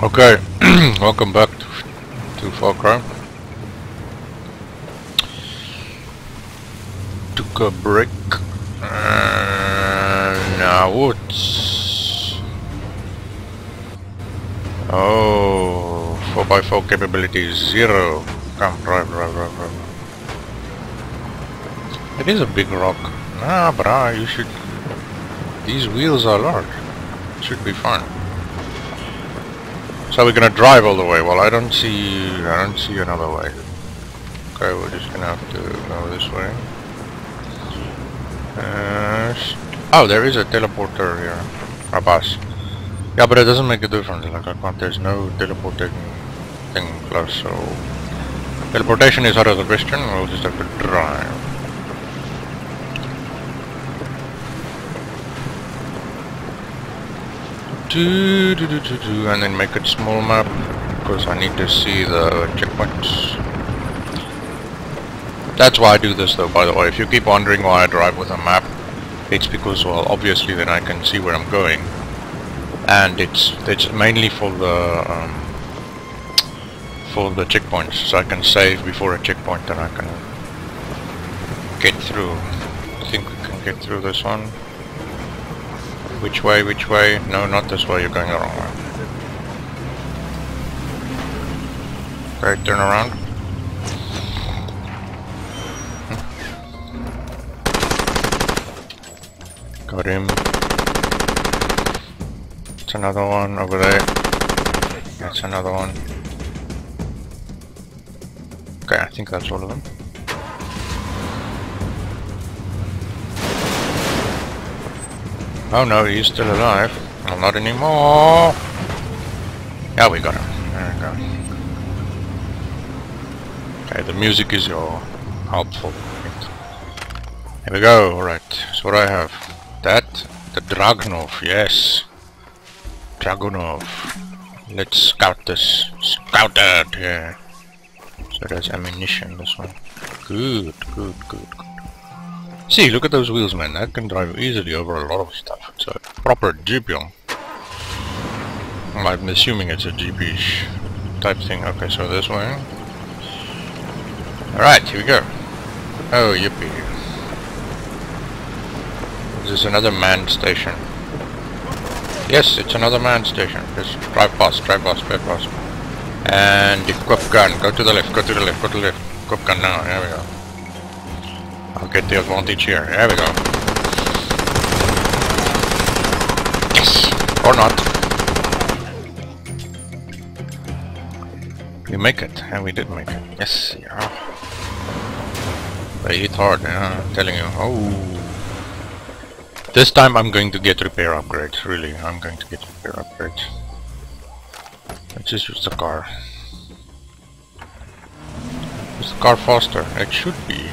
Okay, welcome back to, to Far Cry. Took a break. Uh, now what's... Oh, 4x4 capability zero. Come, drive, drive, drive, drive. It is a big rock. Nah, brah, you should... These wheels are large. Should be fine. So we're gonna drive all the way. Well, I don't see, I don't see another way. Okay, we're just gonna have to go this way. Uh, oh, there is a teleporter here. A bus. Yeah, but it doesn't make a difference. Like, I can't, there's no teleporting thing close, so... Teleportation is out of the question. We'll just have to drive. Do, do, do, do, do, and then make it small map because I need to see the checkpoints. That's why I do this though, by the way. If you keep wondering why I drive with a map, it's because, well, obviously then I can see where I'm going. And it's it's mainly for the um, for the checkpoints, so I can save before a checkpoint and I can get through. I think we can get through this one. Which way, which way? No, not this way, you're going the wrong way. Okay, turn around. Hmm. Got him. It's another one over there. That's another one. Okay, I think that's all of them. Oh no, he's still alive. Well, not anymore. Yeah, we got him. There we go. Okay, the music is your helpful. Here we go. Alright, so what I have. That, the Dragunov, yes. Dragunov. Let's scout this. Scout it, yeah. So there's ammunition, this one. Good, good, good, good. See, look at those wheels, man. That can drive easily over a lot of stuff. It's a proper Jeep, I'm assuming it's a Jeep type thing. Okay, so this way. Alright, here we go. Oh, yippee. Is this another manned station? Yes, it's another manned station. Just drive past, drive past, drive past. And equip gun. Go to the left, go to the left, go to the left. Equip gun now. There we go. I'll get the advantage here. There we go. Yes! Or not. We make it, and we did make it. Yes, yeah. They hit hard, yeah, I'm telling you. Oh. This time I'm going to get repair upgrades, really. I'm going to get repair upgrades. Let's just use the car. Is the car faster? It should be.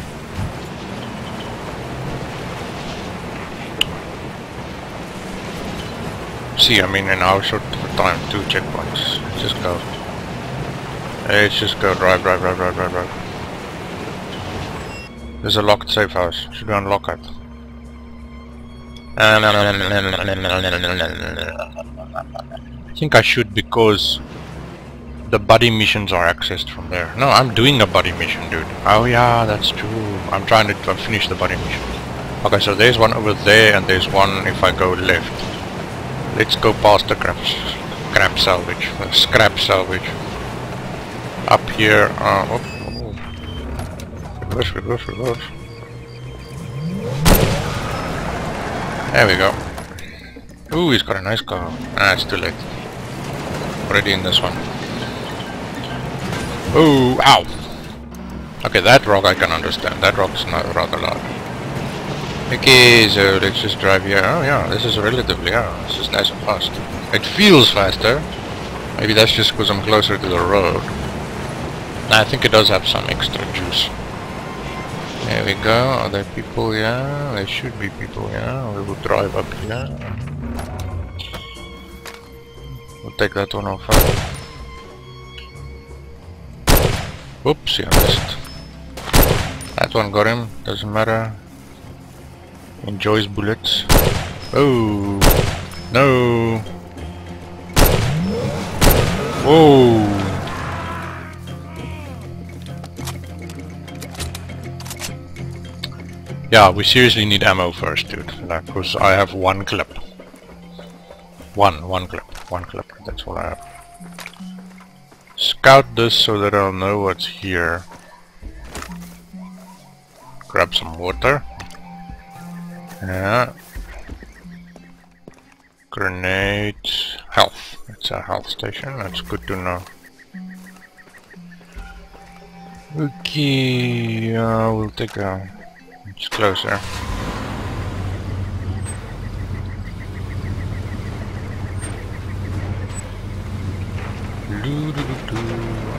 See, I mean, in our short time, two checkpoints. Let's just go. Let's just go drive, drive, drive, drive, drive, drive. There's a locked safe house. Should we unlock it? I think I should because the buddy missions are accessed from there. No, I'm doing a buddy mission, dude. Oh yeah, that's true. I'm trying to finish the buddy mission. Okay, so there's one over there and there's one if I go left. Let's go past the scrap, scrap salvage. Scrap salvage. Up here. Uh, oh, oh. Reverse, reverse, reverse. There we go. Ooh, he's got a nice car. Ah, it's too late. Already in this one. Ooh, ow! Okay, that rock I can understand. That rock's not rather large. Okay, so let's just drive here. Oh yeah, this is relatively, yeah, this is nice and fast. It feels faster. Maybe that's just because I'm closer to the road. I think it does have some extra juice. There we go. Are there people? Yeah, there should be people. Yeah, we will drive up here. We'll take that one off. Whoops, I missed. That one got him. Doesn't matter. Enjoys bullets. Oh no! Whoa! Yeah, we seriously need ammo first, dude. Like, cause I have one clip. One, one clip, one clip. That's what I have. Scout this so that I'll know what's here. Grab some water. Yeah. Grenade. Health. It's a health station. That's good to know. Okay, uh, we'll take a it's closer.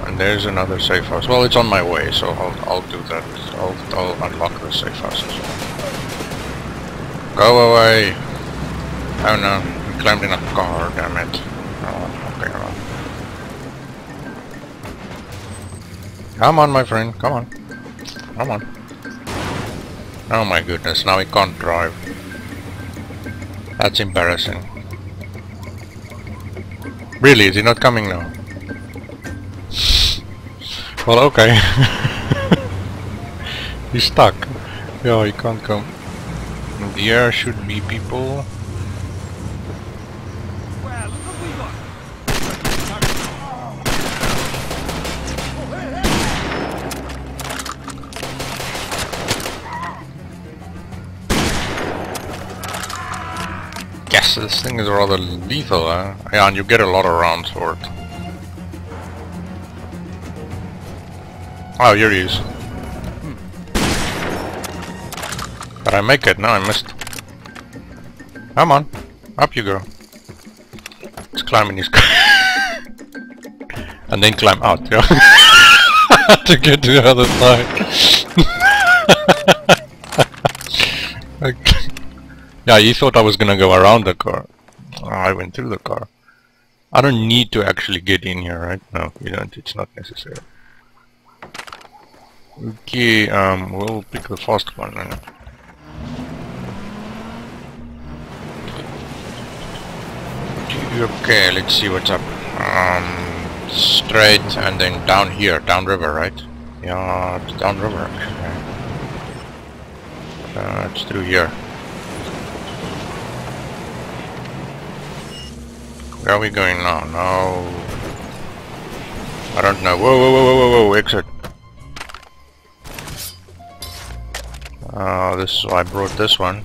And there's another safe house. Well, it's on my way, so I'll I'll do that. I'll I'll unlock the safe house as well. Oh, Go away! Oh no, I climbed in a car. Damn it! Oh, okay, well. Come on, my friend. Come on. Come on. Oh my goodness, now he can't drive. That's embarrassing. Really, is he not coming now? Well, okay. He's stuck. Yeah, he can't come. In the air should be people. Yes, this thing is rather lethal, huh? Yeah, and you get a lot of rounds for it. Oh, here he is. I make it? No, I missed. Come on. Up you go. Let's climb in his car. and then climb out, yeah. to get to the other side. okay. Yeah, he thought I was gonna go around the car. Oh, I went through the car. I don't need to actually get in here, right? No, you don't. It's not necessary. Okay, um, we'll pick the fast one then. Okay, let's see what's up. Um, straight and then down here, downriver, right? Yeah, it's downriver actually. Uh, it's through here. Where are we going now? No. I don't know. Whoa, whoa, whoa, whoa, whoa, exit. Oh, this I brought this one.